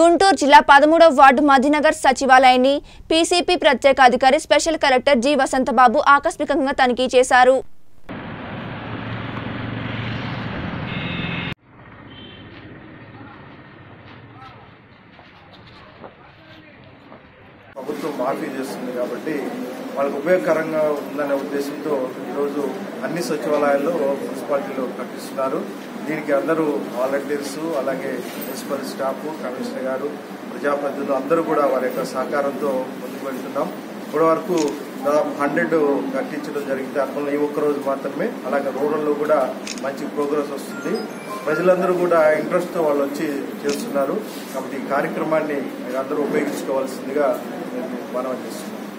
గుంటూరు జిల్లా పదమూడవ వార్డు మధ్యనగర్ సచివాలయాన్ని పీసీపీ ప్రత్యేక అధికారి స్పెషల్ కలెక్టర్ జి వసంతబాబు ఆకస్మికంగా తనిఖీ చేశారు. ప్రభుత్వం మాఫీ చేస్తుంది కాబట్టి వాళ్ళకు ఉపయోగకరంగా ఉందనే ఉద్దేశంతో ఈరోజు అన్ని సచివాలయాల్లో మున్సిపాలిటీలో కట్టిస్తున్నారు. దీనికి అందరూ వాలంటీర్స్ అలాగే మున్సిపల్ స్టాఫ్ కమిషనర్ గారు ప్రజాప్రతినిధులు అందరూ కూడా వారి యొక్క సహకారంతో ముందుకు వెళ్తున్నాం. ఇప్పటి వరకు దాదాపు హండ్రెడ్ కట్టించడం జరిగింది. అక్కడ ఈ ఒక్క రోజు మాత్రమే. అలాగే రూరల్లో కూడా మంచి ప్రోగ్రెస్ వస్తుంది. ప్రజలందరూ కూడా ఇంట్రెస్ట్తో వాళ్ళు వచ్చి చేస్తున్నారు. కాబట్టి ఈ కార్యక్రమాన్ని మీరు అందరూ ఉపయోగించుకోవాల్సిందిగా నేను మనం చేస్తున్నాను.